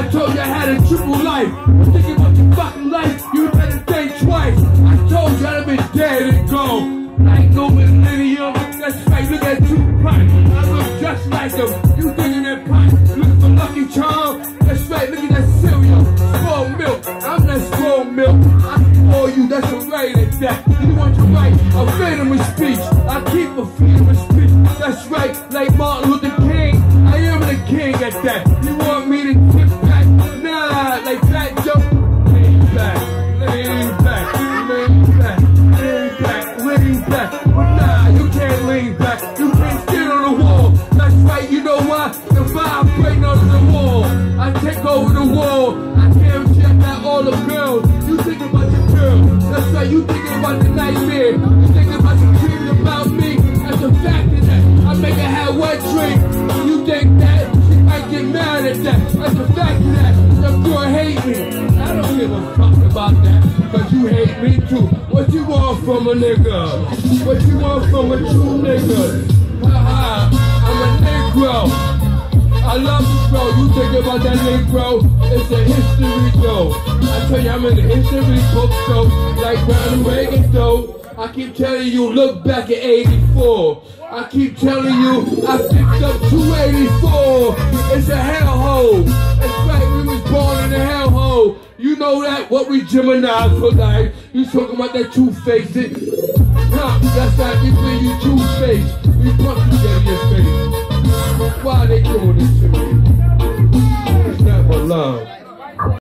I told you I had a triple life. Thinking about your fucking life, you better think twice. I told you I'd have been dead and gone. Like no millennium, that's right, look at Tupac. I look just like him. You thinking that pot, looking for Lucky Charm. That's right, look at that cereal. Small milk, I'm that small milk. I spoil you, that's a right at that. You want to write a freedom of speech. I keep a freedom of speech. That's right, like Martin Luther King. I am the king at that. You want right, you know why? The the wall. I take over the wall. I can't check out all the girls. You think about your girl. That's right, you thinking about the nightmare. You thinking about the dreams about me. That's a fact of that. I make her have one drink. You think that she might get mad at that. That's a fact of that. Your girl hate me. I don't give a fuck about that. Cause you hate me too. What you want from a nigga? What you want from a true nigga? About that Negro? It's a history, though. I tell you, I'm in the history book, so Like Ronald Reagan, though. I keep telling you, look back at 84. I keep telling you, I picked up 284. It's a hellhole. That's right, we was born in a hellhole. You know that? What we Geminis for life. You talking about that two-faced? Huh, that's not you you two-faced. We punch you in your face.